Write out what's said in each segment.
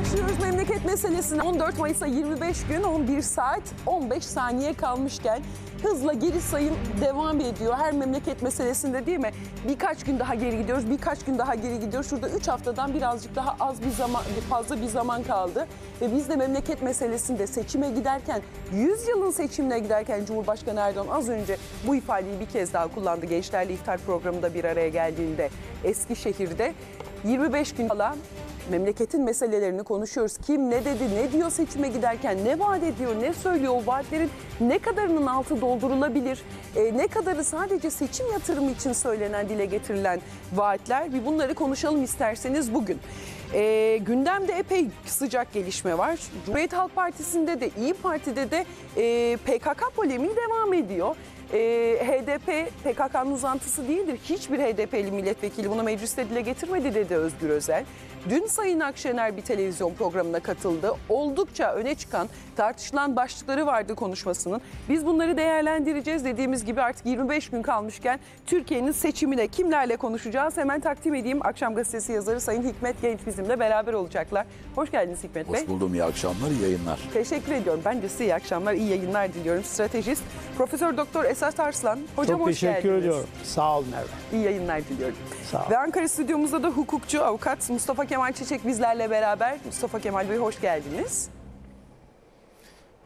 Başlıyoruz memleket meselesine. 14 Mayıs'a 25 gün 11 saat 15 saniye kalmışken hızla geri sayım devam ediyor. Her memleket meselesinde değil mi? Birkaç gün daha geri gidiyoruz, birkaç gün daha geri gidiyoruz. Şurada 3 haftadan birazcık daha az bir zaman, fazla bir zaman kaldı. Ve biz de memleket meselesinde seçime giderken, 100 yılın seçimine giderken Cumhurbaşkanı Erdoğan az önce bu ifadeyi bir kez daha kullandı. Gençlerle iftar programında bir araya geldiğinde Eskişehir'de 25 gün kala memleketin meselelerini konuşuyoruz. Kim ne dedi, ne diyor seçime giderken, ne vaat ediyor, ne söylüyor, o vaatlerin ne kadarının altı doldurulabilir, e, ne kadarı sadece seçim yatırımı için söylenen, dile getirilen vaatler. Bir bunları konuşalım isterseniz bugün. E, gündemde epey sıcak gelişme var. Cumhuriyet Halk Partisi'nde de, İyi Parti'de de e, PKK polemiği devam ediyor. E, HDP PKK'nın uzantısı değildir. Hiçbir HDP'li milletvekili bunu mecliste dile getirmedi dedi Özgür Özel. Dün Sayın Akşener bir televizyon programına katıldı. Oldukça öne çıkan tartışılan başlıkları vardı konuşmasının. Biz bunları değerlendireceğiz. Dediğimiz gibi artık 25 gün kalmışken Türkiye'nin seçimine kimlerle konuşacağız? Hemen takdim edeyim. Akşam Gazetesi yazarı Sayın Hikmet Genç bizimle beraber olacaklar. Hoş geldiniz Hikmet Bey. Hoş buldum. iyi akşamlar, iyi yayınlar. Teşekkür ediyorum. Ben de size iyi akşamlar, iyi yayınlar diliyorum. Stratejist Profesör Doktor Esat Arslan. Hocam Çok hoş teşekkür geldiniz. ediyorum. Sağ ol Merve. İyi yayınlar diliyorum. Sağ ol. Ve Ankara stüdyomuzda da hukukçu, avukat Mustafa Kemal Çiçek bizlerle beraber. Mustafa Kemal Bey hoş geldiniz.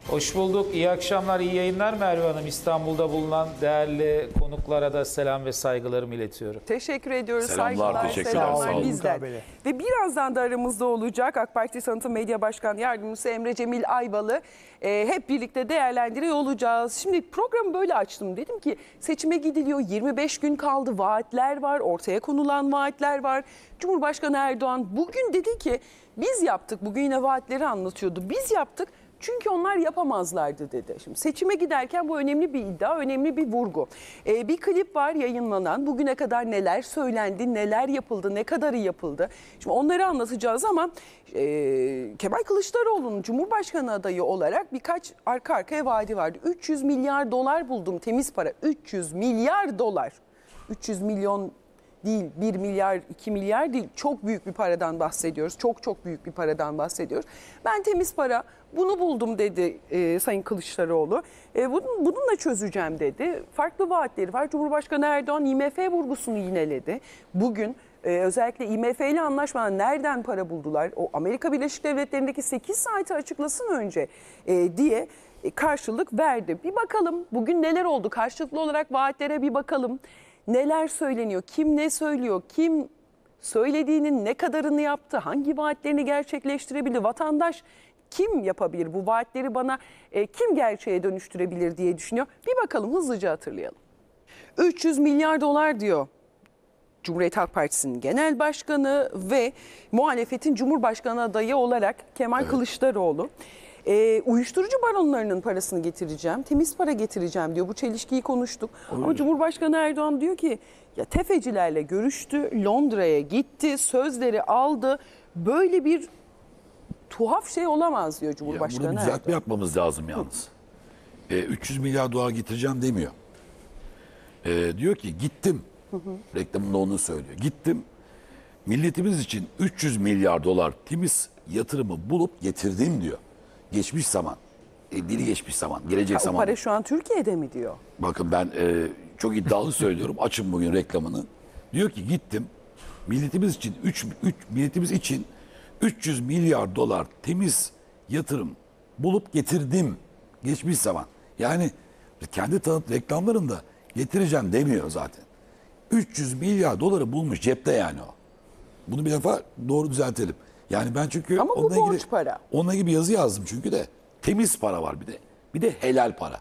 Hoş bulduk. İyi akşamlar, iyi yayınlar Merve Hanım. İstanbul'da bulunan değerli konuklara da selam ve saygılarımı iletiyorum. Teşekkür ediyoruz. Selamlar, Saygılar, teşekkürler, selamlar sağ olun. bizden. Ve birazdan da aramızda olacak AK Parti Tanıtım Medya Başkan Yardımcısı Emre Cemil Ayvalı. Ee, hep birlikte değerlendiriyor olacağız. Şimdi programı böyle açtım. Dedim ki seçime gidiliyor. 25 gün kaldı. Vaatler var. Ortaya konulan vaatler var. Cumhurbaşkanı Erdoğan bugün dedi ki biz yaptık. Bugün yine vaatleri anlatıyordu. Biz yaptık. Çünkü onlar yapamazlardı dedi. Şimdi seçime giderken bu önemli bir iddia, önemli bir vurgu. Ee, bir klip var yayınlanan. Bugüne kadar neler söylendi, neler yapıldı, ne kadarı yapıldı. Şimdi onları anlatacağız ama e, Kemal Kılıçdaroğlu'nun Cumhurbaşkanı adayı olarak birkaç arka arkaya vaadi vardı. 300 milyar dolar buldum temiz para. 300 milyar dolar. 300 milyon değil 1 milyar 2 milyar değil çok büyük bir paradan bahsediyoruz. Çok çok büyük bir paradan bahsediyoruz. Ben temiz para bunu buldum dedi e, Sayın Kılıçdaroğlu. E, bunun, bununla çözeceğim dedi. Farklı vaatleri var. Cumhurbaşkanı Erdoğan IMF vurgusunu yineledi. Bugün e, özellikle IMF ile anlaşmadan nereden para buldular? O Amerika Birleşik Devletleri'ndeki 8 saati açıklasın önce e, diye e, karşılık verdi. Bir bakalım bugün neler oldu? Karşılıklı olarak vaatlere bir bakalım. Neler söyleniyor? Kim ne söylüyor? Kim söylediğinin ne kadarını yaptı? Hangi vaatlerini gerçekleştirebildi? Vatandaş kim yapabilir? Bu vaatleri bana e, kim gerçeğe dönüştürebilir diye düşünüyor. Bir bakalım hızlıca hatırlayalım. 300 milyar dolar diyor Cumhuriyet Halk Partisi'nin genel başkanı ve muhalefetin Cumhurbaşkanı adayı olarak Kemal Kılıçdaroğlu. Ee, uyuşturucu baronlarının parasını getireceğim, temiz para getireceğim diyor. Bu çelişkiyi konuştuk. Ama Cumhurbaşkanı Erdoğan diyor ki ya tefecilerle görüştü, Londra'ya gitti, sözleri aldı. Böyle bir tuhaf şey olamaz diyor Ya Cumhurbaşkanı bunu bir Erdoğan. düzeltme yapmamız lazım yalnız. E, 300 milyar dolar getireceğim demiyor. E, diyor ki gittim. Reklamında onu söylüyor. Gittim. Milletimiz için 300 milyar dolar temiz yatırımı bulup getirdim diyor. Geçmiş zaman. E, dili geçmiş zaman. Gelecek O zaman. para şu an Türkiye'de mi diyor? Bakın ben e, çok iddialı söylüyorum. Açın bugün reklamını. Diyor ki gittim. Milletimiz için 3 milletimiz için 300 milyar dolar temiz yatırım bulup getirdim. Geçmiş zaman. Yani kendi tanıt reklamlarında getireceğim demiyor zaten. 300 milyar doları bulmuş cepte yani o. Bunu bir defa doğru düzeltelim. Yani ben çünkü Ama bu onunla borç ilgili, para. Onunla bir yazı yazdım çünkü de temiz para var bir de. Bir de helal para.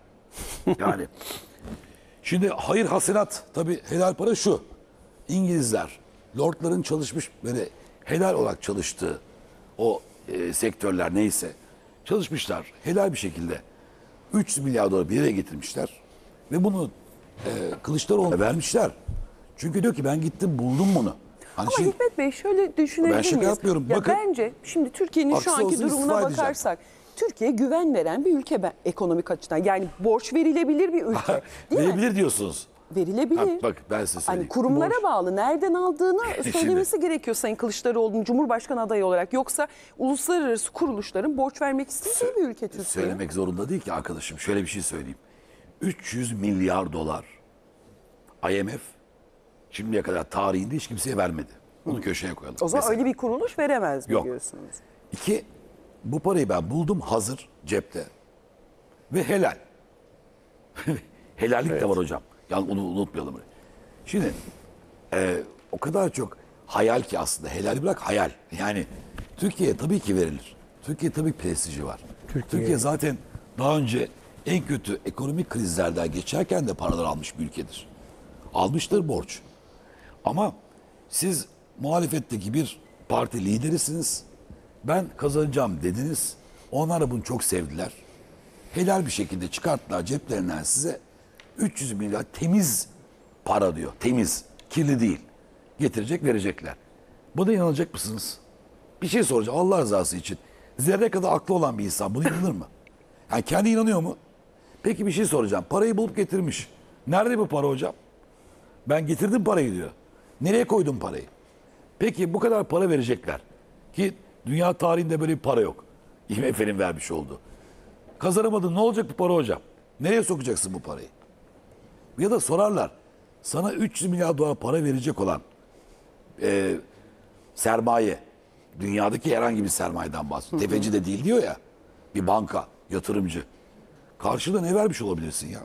Yani Şimdi hayır hasenat tabii helal para şu. İngilizler, lordların çalışmış böyle helal olarak çalıştığı o e, sektörler neyse çalışmışlar helal bir şekilde 300 milyar dolar bir yere getirmişler ve bunu e, Kılıçdaroğlu'na vermişler. Çünkü diyor ki ben gittim buldum bunu. Hani Ama şimdi- Hikmet Bey şöyle düşünebilir Ben şaka miyiz? yapmıyorum. Ya Bakın. bence şimdi Türkiye'nin şu anki durumuna edeceğim. bakarsak Türkiye güven veren bir ülke ben, ekonomik açıdan. Yani borç verilebilir bir ülke. Değil mi? verebilir diyorsunuz. verilebilir. Ha, bak ben size Hani söyleyeyim. kurumlara Borç- bağlı. Nereden aldığını Şimdi- söylemesi gerekiyor Sayın Kılıçdaroğlu'nun Cumhurbaşkanı adayı olarak. Yoksa uluslararası kuruluşların borç vermek istediği bir ülke Türkiye. Söylemek zorunda değil ki arkadaşım. Şöyle bir şey söyleyeyim. 300 milyar dolar IMF şimdiye kadar tarihinde hiç kimseye vermedi. Bunu köşeye koyalım. O zaman Mesela. öyle bir kuruluş veremez Yok. biliyorsunuz. İki, bu parayı ben buldum hazır cepte. Ve helal. Helallik de var hocam. Yani onu unutmayalım. Şimdi e, o kadar çok hayal ki aslında. Helal bırak hayal. Yani Türkiye tabii ki verilir. Türkiye tabii prestiji var. Türkiye, zaten daha önce en kötü ekonomik krizlerden geçerken de paralar almış bir ülkedir. Almıştır borç. Ama siz muhalefetteki bir parti liderisiniz. Ben kazanacağım dediniz. Onlar da bunu çok sevdiler. Helal bir şekilde çıkarttılar ceplerinden size 300 milyar temiz para diyor. Temiz, kirli değil. Getirecek, verecekler. Buna inanacak mısınız? Bir şey soracağım Allah rızası için. Zerre kadar aklı olan bir insan buna inanır mı? Yani kendi inanıyor mu? Peki bir şey soracağım. Parayı bulup getirmiş. Nerede bu para hocam? Ben getirdim parayı diyor. Nereye koydun parayı? Peki bu kadar para verecekler. Ki dünya tarihinde böyle bir para yok. IMF'nin vermiş olduğu. Kazanamadın ne olacak bu para hocam? Nereye sokacaksın bu parayı? Ya da sorarlar. Sana 300 milyar dolar para verecek olan e, sermaye. Dünyadaki herhangi bir sermayeden bahsediyor. Tefeci de değil diyor ya. Bir banka, yatırımcı. Karşılığında ne vermiş olabilirsin ya?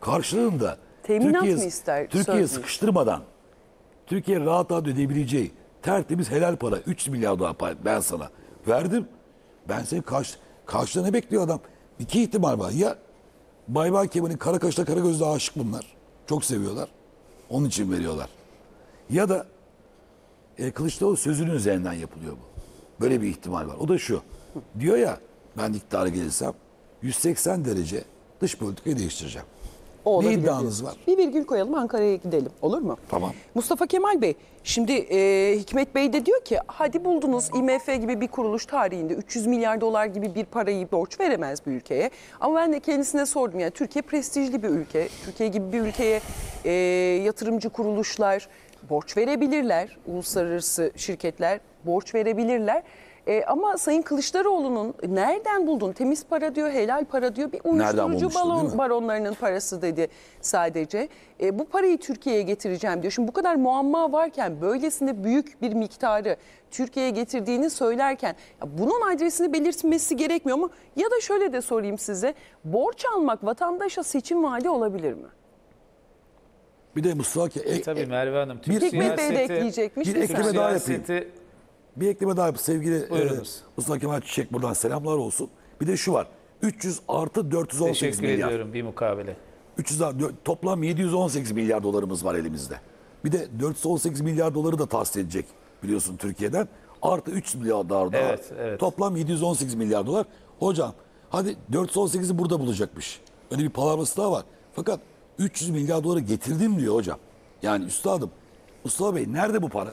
Karşılığında Teminat mı ister, Türkiye sıkıştırmadan Türkiye rahat rahat ödeyebileceği tertemiz helal para 3 milyar dolar para ben sana verdim. Ben senin karşı, karşılığında ne bekliyor adam? İki ihtimal var. Ya Baybay Kemal'in kara kaşla kara gözle aşık bunlar. Çok seviyorlar. Onun için veriyorlar. Ya da e, Kılıçdaroğlu sözünün üzerinden yapılıyor bu. Böyle bir ihtimal var. O da şu. Diyor ya ben iktidara gelirsem 180 derece dış politikayı değiştireceğim. O ne iddianız var? Bir virgül koyalım Ankara'ya gidelim. Olur mu? Tamam. Mustafa Kemal Bey, şimdi e, Hikmet Bey de diyor ki hadi buldunuz IMF gibi bir kuruluş tarihinde 300 milyar dolar gibi bir parayı borç veremez bir ülkeye. Ama ben de kendisine sordum yani Türkiye prestijli bir ülke. Türkiye gibi bir ülkeye e, yatırımcı kuruluşlar borç verebilirler. Uluslararası şirketler borç verebilirler. E, ama Sayın Kılıçdaroğlu'nun nereden buldun? Temiz para diyor, helal para diyor. Bir uyuşturucu balon, baronlarının parası dedi sadece. E, bu parayı Türkiye'ye getireceğim diyor. Şimdi bu kadar muamma varken böylesine büyük bir miktarı Türkiye'ye getirdiğini söylerken ya bunun adresini belirtmesi gerekmiyor mu? Ya da şöyle de sorayım size. Borç almak vatandaşa seçim vaadi olabilir mi? Bir de Mustafa Ke- e- Tabii e- Merve Hanım. Türk Hikmet Bey de siyaseti, ekleyecekmiş. bir ekleme daha yapayım. Bir ekleme daha. Sevgili e. Mustafa Kemal Çiçek buradan selamlar olsun. Bir de şu var. 300 artı 418 teşekkür milyar. ediyorum bir mukabele. 300 daha- dö- toplam 718 milyar dolarımız var elimizde. Bir de 418 milyar doları da tahsil edecek biliyorsun Türkiye'den. Artı 300 milyar dolar daha. Evet, evet. Toplam 718 milyar dolar. Hocam hadi 418'i burada bulacakmış. Öyle bir palavrası daha var. Fakat 300 milyar doları getirdim diyor hocam. Yani üstadım Mustafa Bey nerede bu para?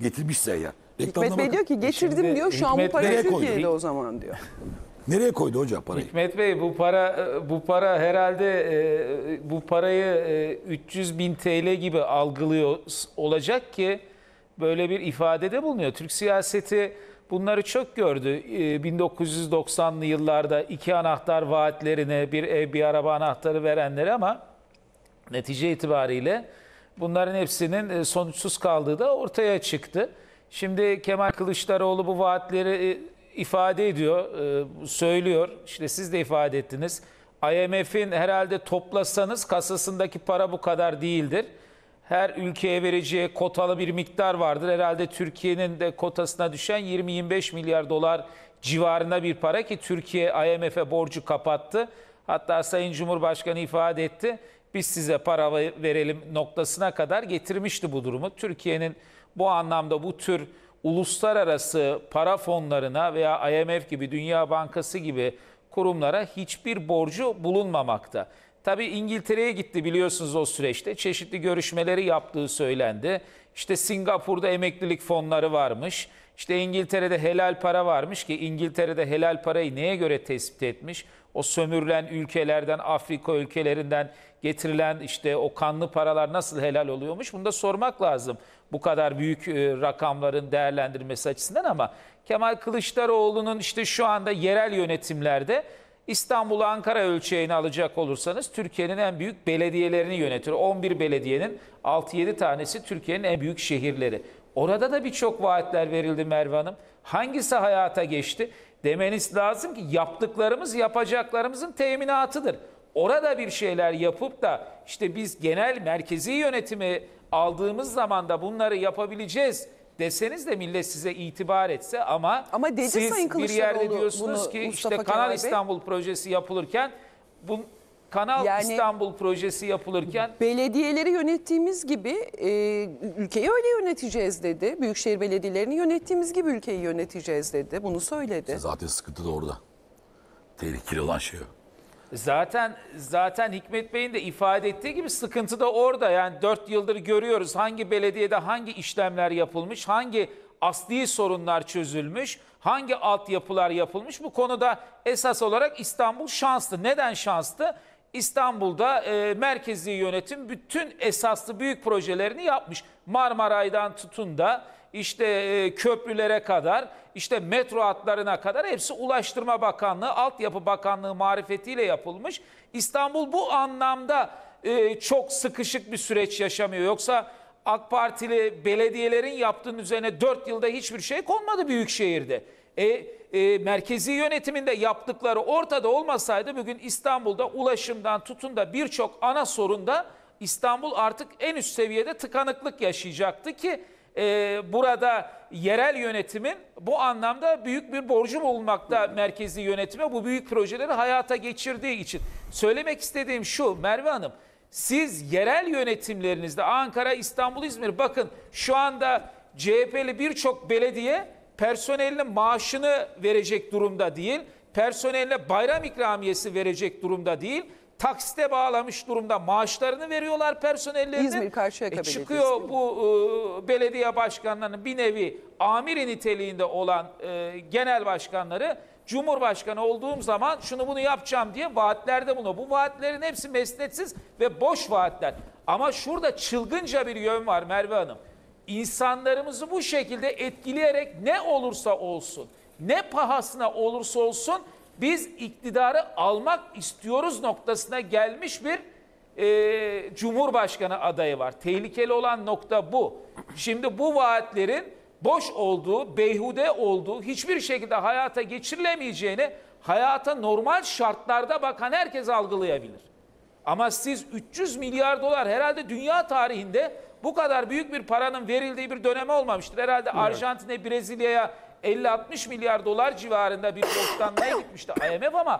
Getirmişse ya. Hikmet Bey bakın. diyor ki getirdim Şimdi diyor şu an bu para Bey- Nereye koydu? Türkiye'de o zaman diyor. Nereye koydu hocam parayı? Hikmet Bey bu para bu para herhalde e, bu parayı e, 300 bin TL gibi algılıyor olacak ki böyle bir ifadede bulunuyor. Türk siyaseti bunları çok gördü. E, 1990'lı yıllarda iki anahtar vaatlerine bir ev bir araba anahtarı verenleri ama netice itibariyle bunların hepsinin e, sonuçsuz kaldığı da ortaya çıktı. Şimdi Kemal Kılıçdaroğlu bu vaatleri e, ifade ediyor, e, söylüyor. İşte siz de ifade ettiniz. IMF'in herhalde toplasanız kasasındaki para bu kadar değildir. Her ülkeye vereceği kotalı bir miktar vardır. Herhalde Türkiye'nin de kotasına düşen 20-25 milyar dolar civarında bir para ki Türkiye IMF'e borcu kapattı. Hatta Sayın Cumhurbaşkanı ifade etti. Biz size para verelim noktasına kadar getirmişti bu durumu. Türkiye'nin bu anlamda bu tür uluslararası para fonlarına veya IMF gibi Dünya Bankası gibi kurumlara hiçbir borcu bulunmamakta. Tabii İngiltere'ye gitti biliyorsunuz o süreçte. Çeşitli görüşmeleri yaptığı söylendi. İşte Singapur'da emeklilik fonları varmış. İşte İngiltere'de helal para varmış ki İngiltere'de helal parayı neye göre tespit etmiş? O sömürülen ülkelerden, Afrika ülkelerinden getirilen işte o kanlı paralar nasıl helal oluyormuş? Bunu da sormak lazım. Bu kadar büyük e, rakamların değerlendirilmesi açısından ama Kemal Kılıçdaroğlu'nun işte şu anda yerel yönetimlerde İstanbul'u Ankara ölçeğini alacak olursanız Türkiye'nin en büyük belediyelerini yönetiyor. 11 belediyenin 6-7 tanesi Türkiye'nin en büyük şehirleri. Orada da birçok vaatler verildi Merve Hanım. Hangisi hayata geçti? Demeniz lazım ki yaptıklarımız yapacaklarımızın teminatıdır. Orada bir şeyler yapıp da işte biz genel merkezi yönetimi aldığımız zaman da bunları yapabileceğiz deseniz de millet size itibar etse ama, Ama dedi siz Sayın bir yerde diyorsunuz ki Mustafa işte Kemal Kanal Bey. İstanbul projesi yapılırken bu Kanal Yani- İstanbul projesi yapılırken Belediyeleri yönettiğimiz gibi e, ülkeyi öyle yöneteceğiz dedi. Büyükşehir belediyelerini yönettiğimiz gibi ülkeyi yöneteceğiz dedi. Bunu söyledi. Zaten sıkıntı da orada. Tehlikeli olan şey o. Zaten zaten Hikmet Bey'in de ifade ettiği gibi sıkıntı da orada. Yani 4 yıldır görüyoruz hangi belediyede hangi işlemler yapılmış, hangi asli sorunlar çözülmüş, hangi altyapılar yapılmış. Bu konuda esas olarak İstanbul şanslı. Neden şanslı? İstanbul'da e, merkezi yönetim bütün esaslı büyük projelerini yapmış. Marmaray'dan tutun da işte e, köprülere kadar, işte metro hatlarına kadar hepsi Ulaştırma Bakanlığı, Altyapı Bakanlığı marifetiyle yapılmış. İstanbul bu anlamda e, çok sıkışık bir süreç yaşamıyor. Yoksa AK Partili belediyelerin yaptığının üzerine 4 yılda hiçbir şey konmadı Büyükşehir'de. E, e, merkezi yönetiminde yaptıkları ortada olmasaydı bugün İstanbul'da ulaşımdan tutun da birçok ana sorunda İstanbul artık en üst seviyede tıkanıklık yaşayacaktı ki e, burada yerel yönetimin bu anlamda büyük bir borcu bulunmakta merkezi yönetime bu büyük projeleri hayata geçirdiği için. Söylemek istediğim şu Merve Hanım siz yerel yönetimlerinizde Ankara, İstanbul, İzmir bakın şu anda CHP'li birçok belediye personelinin maaşını verecek durumda değil. Personeline bayram ikramiyesi verecek durumda değil. Taksite bağlamış durumda maaşlarını veriyorlar personellerine. İzmir Karşıyaka Belediyesi Çıkıyor bu e, belediye başkanlarının bir nevi amiri niteliğinde olan e, genel başkanları Cumhurbaşkanı olduğum zaman şunu bunu yapacağım diye vaatlerde bulunuyor. Bu vaatlerin hepsi mesnetsiz ve boş vaatler. Ama şurada çılgınca bir yön var Merve Hanım. İnsanlarımızı bu şekilde etkileyerek ne olursa olsun, ne pahasına olursa olsun biz iktidarı almak istiyoruz noktasına gelmiş bir e, Cumhurbaşkanı adayı var. Tehlikeli olan nokta bu. Şimdi bu vaatlerin boş olduğu, beyhude olduğu, hiçbir şekilde hayata geçirilemeyeceğini hayata normal şartlarda bakan herkes algılayabilir. Ama siz 300 milyar dolar herhalde dünya tarihinde bu kadar büyük bir paranın verildiği bir döneme olmamıştır. Herhalde Arjantin'e, Brezilya'ya 50-60 milyar dolar civarında bir borçlanmaya gitmişti IMF ama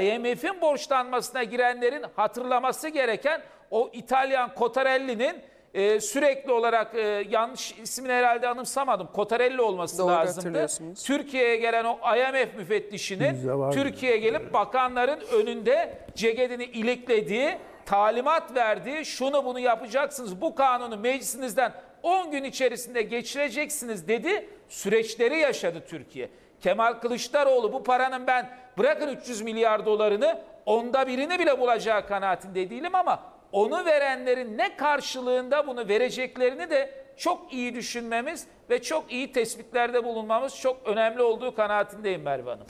IMF'in borçlanmasına girenlerin hatırlaması gereken o İtalyan Cottarelli'nin e, sürekli olarak e, yanlış ismini herhalde anımsamadım. Cottarelli olması Doğru lazımdı. Türkiye'ye gelen o IMF müfettişinin Türkiye'ye gelip bakanların önünde ceketini iliklediği, talimat verdiği, şunu bunu yapacaksınız, bu kanunu meclisinizden 10 gün içerisinde geçireceksiniz dedi. Süreçleri yaşadı Türkiye. Kemal Kılıçdaroğlu bu paranın ben bırakın 300 milyar dolarını onda birini bile bulacağı kanaatinde değilim ama onu verenlerin ne karşılığında bunu vereceklerini de çok iyi düşünmemiz ve çok iyi tespitlerde bulunmamız çok önemli olduğu kanaatindeyim Merve Hanım.